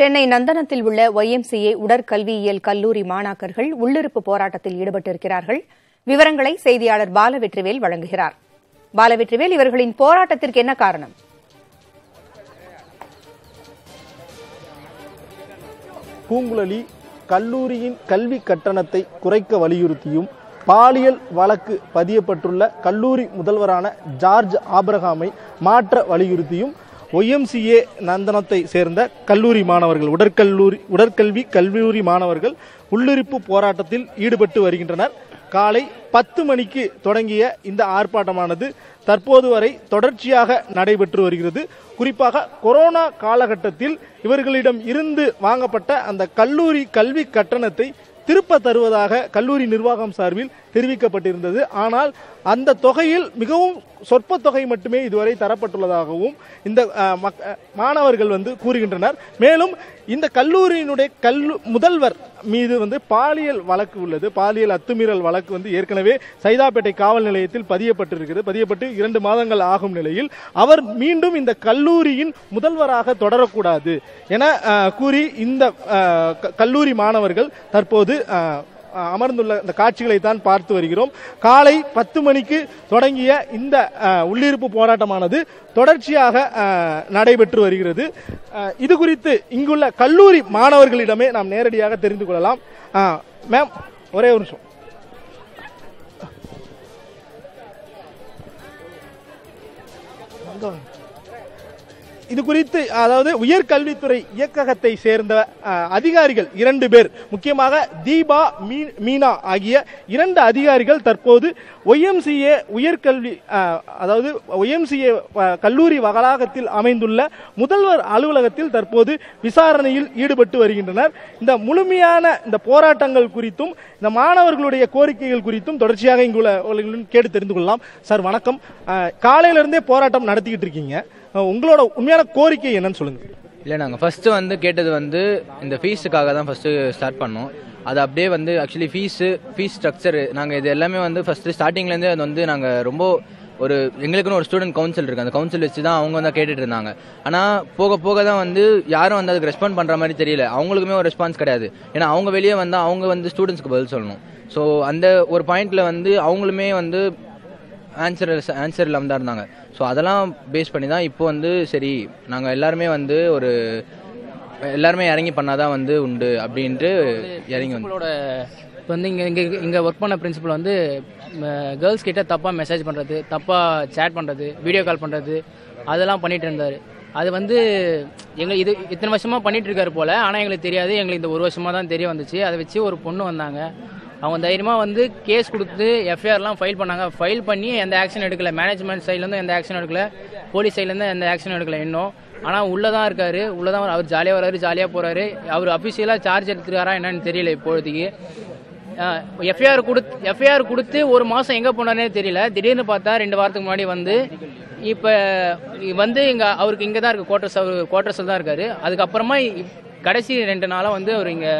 சென்னை நந்தனத்தில் உள்ள ஒய்எம்சிஏ உடற்கல்வியியல் கல்லூரி மாணாக்கர்கள் உள்ளிருப்பு போராட்டத்தில் ஈடுபட்டிருக்கிறார்கள். விவரங்களை செய்தியாளர் பாலவெற்றிவேல் வழங்குகிறார். பாலவெற்றிவேல் இவர்களின் போராட்டத்திற்கு என்ன காரணம்? பூங்குழலி கல்லூரியின் கல்வி கட்டணத்தை குறைக்க வலியுறுத்தியும் பாலியல் வழக்கு பதியப்பட்டுள்ள கல்லூரி முதல்வரான ஜார்ஜ் ஆபிரகாமை மாற்ற வலியுறுத்தியும் ஒய்எம்சிஏ நந்தனத்தை சேர்ந்த கல்லூரி மாணவர்கள் உடற்கல்லூரி உடற்கல்வி கல்லூரி மாணவர்கள் உள்ளிருப்பு போராட்டத்தில் ஈடுபட்டு வருகின்றனர். காலை பத்து மணிக்கு தொடங்கிய இந்த ஆர்ப்பாட்டமானது தற்போது வரை தொடர்ச்சியாக நடைபெற்று வருகிறது. குறிப்பாக கொரோனா காலகட்டத்தில் இவர்களிடம் இருந்து வாங்கப்பட்ட அந்த கல்லூரி கல்வி கட்டணத்தை திருப்ப தருவதாக கல்லூரி நிர்வாகம் சார்பில் தெரிவிக்கப்பட்டிருந்தது. ஆனால் அந்த தொகையில் மிகவும் சொற்ப தொகை மட்டுமே இதுவரை தரப்பட்டுள்ளதாகவும் இந்த மக்- மாணவர்கள் வந்து கூறுகின்றனர். மேலும் இந்த கல்லூரியினுடைய கல்லு முதல்வர் மீது வந்து பாலியல் வழக்கு உள்ளது. பாலியல் அத்துமீறல் வழக்கு வந்து ஏற்கனவே சைதாப்பேட்டை காவல் நிலையத்தில் பதியப்பட்டிருக்கிறது. பதியப்பட்டு இரண்டு மாதங்கள் ஆகும் நிலையில் அவர் மீண்டும் இந்த கல்லூரியின் முதல்வராக தொடரக்கூடாது என கூறி இந்த க- கல்லூரி மாணவர்கள் தற்போது அமர்ந்துள்ள இந்த காட்சிகளை தான் பார்த்து வருகிறோம். காலை பத்து மணிக்கு தொடங்கிய இந்த உள்ளிருப்பு போராட்டமானது தொடர்ச்சியாக நடைபெற்று வருகிறது. இது குறித்து இங்குள்ள கல்லூரி மாணவர்களிடமே நாம் நேரடியாக தெரிந்து கொள்ளலாம். மேம் ஒரே ஒரு நிமிஷம். இது குறித்து அதாவது உயர்கல்வித்துறை இயக்ககத்தை சேர்ந்த அதிகாரிகள் இரண்டு பேர். முக்கியமாக தீபா மீனா ஆகிய இரண்டு அதிகாரிகள் தற்போது ஒய்எம்சிஏ உயர்கல்வி அதாவது ஒய்எம்சிஏ கல்லூரி வளாகத்தில் அமைந்துள்ள முதல்வர் அலுவலகத்தில் தற்போது விசாரணையில் ஈடுபட்டு வருகின்றனர். இந்த முழுமையான இந்த போராட்டங்கள் குறித்தும் இந்த மாணவர்களுடைய கோரிக்கைகள் குறித்தும் தொடர்ச்சியாக இங்குள்ள கேட்டு தெரிந்து கொள்ளலாம். சார் வணக்கம். காலையிலிருந்தே போராட்டம் நடத்திக்கிட்டு இருக்கீங்க. உங்களோட உண்மையான கோரிக்கை என்னன்னு சொல்லுங்க. இல்லை நாங்கள் ஃபஸ்ட்டு வந்து கேட்டது வந்து இந்த ஃபீஸுக்காக தான் ஃபஸ்ட்டு ஸ்டார்ட் பண்ணோம். அது அப்படியே வந்து ஆக்சுவலி ஃபீஸு ஃபீஸ் ஸ்ட்ரக்சரு நாங்கள் இது எல்லாமே வந்து ஃபஸ்ட்டு ஸ்டார்டிங்லேருந்தே அது வந்து நாங்கள் ரொம்ப ஒரு எங்களுக்குன்னு ஒரு ஸ்டூடெண்ட் கவுன்சில் இருக்குது அந்த கவுன்சில் வச்சு தான் அவங்க வந்து கேட்டுட்டு இருந்தாங்க. ஆனால் போக போக தான் வந்து யாரும் வந்து அதுக்கு ரெஸ்பாண்ட் பண்ணுற மாதிரி தெரியல. அவங்களுக்குமே ஒரு ரெஸ்பான்ஸ் கிடையாது. ஏன்னா அவங்க வெளியே வந்தால் அவங்க வந்து ஸ்டூடெண்ட்ஸ்க்கு பதில் சொல்லணும். ஸோ அந்த ஒரு பாயிண்ட்ல வந்து அவங்களுமே வந்து ஆன்சர் ஆன்சர் இல்லாமல் தான் இருந்தாங்க. ஸோ அதெல்லாம் பேஸ் பண்ணி தான் இப்போ வந்து சரி நாங்கள் எல்லாருமே வந்து ஒரு எல்லாருமே இறங்கி பண்ணாதான் வந்து உண்டு அப்படின்ட்டு இறங்கி வந்து இப்போ வந்து இங்கே இங்கே இங்கே ஒர்க் பண்ண பிரின்சிபல் வந்து கேர்ள்ஸ் கிட்ட தப்பாக மெசேஜ் பண்ணுறது தப்பாக சேட் பண்ணுறது வீடியோ கால் பண்ணுறது அதெல்லாம் பண்ணிட்டு இருந்தார். அது வந்து எங்களுக்கு இது இத்தனை வருஷமாக பண்ணிட்டு இருக்காரு போல ஆனால் எங்களுக்கு தெரியாது. எங்களுக்கு இந்த ஒரு வருஷமாக தான் தெரிய வந்துச்சு. அதை வச்சு ஒரு பொண்ணு வந்தாங்க. அவங்க தைரியமாக வந்து கேஸ் கொடுத்து எஃப்ஐஆர்லாம் ஃபைல் பண்ணாங்க. ஃபைல் பண்ணி எந்த ஆக்ஷன் எடுக்கல. மேனேஜ்மெண்ட் சைட்லேருந்து எந்த ஆக்ஷன் எடுக்கல. போலீஸ் சைட்லேருந்து எந்த ஆக்ஷன் எடுக்கல இன்னும். ஆனால் உள்ளே தான் இருக்கார். உள்ளே தான் அவர் ஜாலியாக வராரு ஜாலியாக போகிறாரு அவர் அஃபிஷியலாக சார்ஜ் எடுத்துருக்காரா என்னன்னு தெரியல இப்போதைக்கு. எஃப்ஐஆர் கொடுத்து எஃப்ஐஆர் கொடுத்து ஒரு மாதம் எங்கே போனாரே தெரியல. திடீர்னு பார்த்தா ரெண்டு வாரத்துக்கு முன்னாடி வந்து இப்போ வந்து இங்கே அவருக்கு இங்கே தான் இருக்குது குவார்டர்ஸ் அவர் குவார்டர்ஸில் தான் இருக்காரு. அதுக்கப்புறமா கடைசி ரெண்டு நாளாக வந்து அவர் இங்கே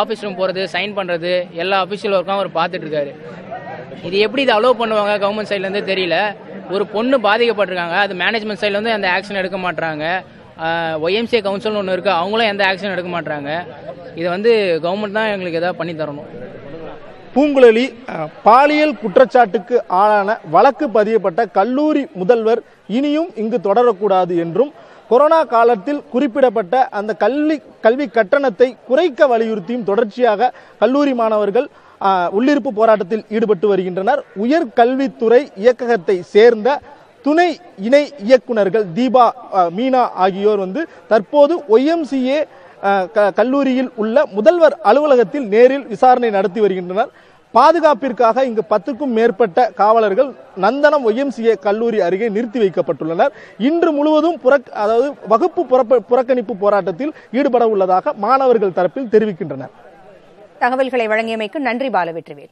ஆஃபீஸ் ரூம் போகிறது சைன் பண்ணுறது எல்லா அஃபிஷியல் ஒர்க்கும் அவர் பார்த்துட்டு இருக்காரு. இது எப்படி இது அலோவ் பண்ணுவாங்க கவர்மெண்ட் சைட்லேருந்து தெரியல. ஒரு பொண்ணு பாதிக்கப்பட்டிருக்காங்க அது மேனேஜ்மெண்ட் சைட்லேருந்து அந்த ஆக்ஷன் எடுக்க மாட்டாங்க ஒய்எம்சிஏ கவுன்சில்னு ஒன்று இருக்குது அவங்களும் எந்த ஆக்ஷன் எடுக்க மாட்டாங்க இதை வந்து கவர்மெண்ட் தான் எங்களுக்கு எதாவது பண்ணி தரணும். பூங்குழலி பாலியல் குற்றச்சாட்டுக்கு ஆளான வழக்கு பதியப்பட்ட கல்லூரி முதல்வர் இனியும் இங்கு தொடரக்கூடாது என்றும் கொரோனா காலத்தில் குறிப்பிடப்பட்ட அந்த கல்வி கல்வி கட்டணத்தை குறைக்க வலியுறுத்தியும் தொடர்ச்சியாக கல்லூரி மாணவர்கள் உள்ளிருப்பு போராட்டத்தில் ஈடுபட்டு வருகின்றனர். உயர்கல்வித்துறை இயக்ககத்தை சேர்ந்த துணை இணை இயக்குனர்கள் தீபா மீனா ஆகியோர் வந்து தற்போது ஒய்எம்சிஏ கல்லூரியில் உள்ள முதல்வர் அலுவலகத்தில் நேரில் விசாரணை நடத்தி வருகின்றனர். பாதுகாப்பிற்காக இங்கு பத்துக்கும் மேற்பட்ட காவலர்கள் நந்தனம் ஒய்எம்சிஏ கல்லூரி அருகே நிறுத்தி வைக்கப்பட்டுள்ளனர். இன்று முழுவதும் புறக் அதாவது வகுப்பு புறப்ப- புறக்கணிப்பு போராட்டத்தில் ஈடுபட உள்ளதாக மாணவர்கள் தரப்பில் தெரிவிக்கின்றனர். தகவல்களை வழங்கியமைக்கு நன்றி பாலவெற்றிவேல்